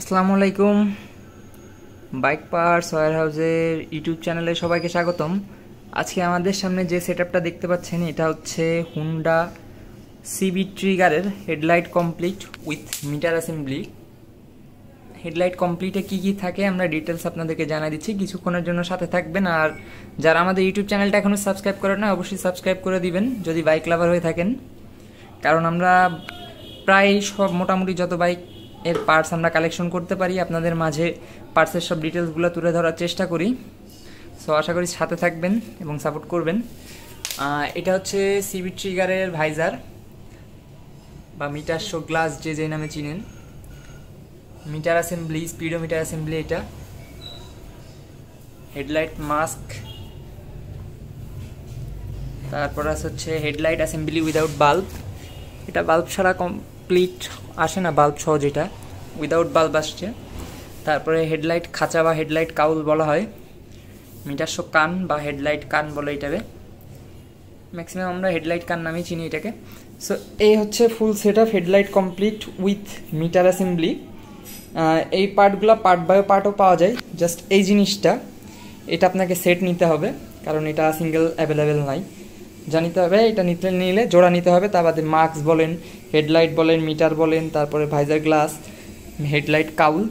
আসসালামু আলাইকুম। Bike power সয়ার হাউসের ইউটিউব চ্যানেলে সবাইকে স্বাগতম। আজকে আমাদের সামনে যে সেট দেখতে পাচ্ছেন, এটা হচ্ছে Honda CB ট্রিগারের headlight complete with meter assembly. Headlight কমপ্লিটে কি কি থাকে আমরা ডিটেলস আপনাদেরকে জানাই দিচ্ছি। কিছুক্ষণের জন্য সাথে থাকবেন। আর যারা আমাদের ইউটিউব চ্যানেলটা এখনও সাবস্ক্রাইব করেন না অবশ্যই সাবস্ক্রাইব করে দিবেন, যদি বাইক লাভার হয়ে থাকেন। কারণ আমরা প্রায় সব, মোটামুটি যত বাইক এর পার্টস আমরা কালেকশন করতে পারি। আপনাদের মাঝে পার্টসের সব ডিটেলসগুলো তুলে ধরার চেষ্টা করি। সো আশা করি সাথে থাকবেন এবং সাপোর্ট করবেন। এটা হচ্ছে সিবি ট্রিগারের ভাইজার বা মিটার শো গ্লাস যে যে নামে চিনেন। মিটার অ্যাসেম্বলি স্পিডোমিটার অ্যাসেম্বলি এটা। হেডলাইট মাস্ক তারপর হচ্ছে হেডলাইট অ্যাসেম্বলি উইদাউট বাল্ব এটা বাল্ব ছাড়া কমপ্লিট আসে না বাল্ব সহ যেটা উইদাউট বাল্ব আসছে। তারপরে হেডলাইট খাঁচা বা হেডলাইট কাউল বলা হয়। মিটার শো কান বা হেডলাইট কান বলে এটাকে। ম্যাক্সিমাম আমরা হেডলাইট কান নামেই চিনি এটাকে। সো এই হচ্ছে full set up headlight complete with meter assembly এই পার্টগুলো পার্ট বাই পার্টও পাওয়া যায়। জাস্ট এই জিনিসটা, এটা আপনাকে সেট নিতে হবে। কারণ এটা সিঙ্গেল অ্যাভেলেবেল নাই। যা নিতে হবে, এটা নিতে নিলে জোড়া নিতে হবে, তা বাদে মাস্ক বলেন হেডলাইট বলেন মিটার বলেন, তারপরে ভাইজার গ্লাস হেডলাইট কাউল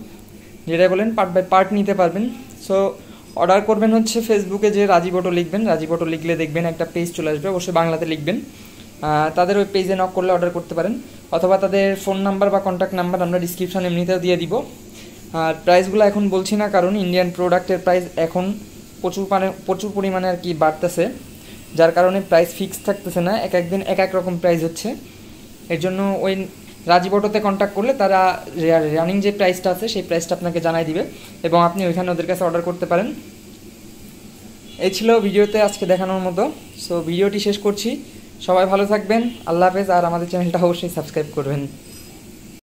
যেটাই বলেন পার্ট বাই পার্ট নিতে পারবেন। সো অর্ডার করবেন হচ্ছে ফেসবুকে যে রাজীব অটো লিখবেন, রাজীব অটো লিখলে দেখবেন একটা পেজ চলে আসবে, অবশ্যই বাংলাতে লিখবেন। তাদের ওই পেজে নক করলে অর্ডার করতে পারেন। অথবা তাদের ফোন নাম্বার বা কন্ট্যাক্ট নাম্বার আমরা ডিসক্রিপশন এমনিতেও দিয়ে দিব। আর প্রাইসগুলো এখন বলছি না, কারণ ইন্ডিয়ান প্রোডাক্টের প্রাইস এখন প্রচুর মানে প্রচুর পরিমাণে আর কি বাড়তেছে। যার কারণে প্রাইস ফিক্স থাকতেছে না, এক একদিন এক এক রকম প্রাইস হচ্ছে। এর জন্য ওই রাজীব অটোতে কন্ট্যাক্ট করলে তারা রানিং যে প্রাইসটা আছে, সেই প্রাইসটা আপনাকে জানাই দিবে এবং আপনি ওইখানে ওদের কাছে অর্ডার করতে পারেন। এই ছিল ভিডিওতে আজকে দেখানোর মতো। সো ভিডিওটি শেষ করছি। সবাই ভালো থাকবেন। আল্লাহ হাফেজ। আর আমাদের চ্যানেলটা অবশ্যই সাবস্ক্রাইব করবেন।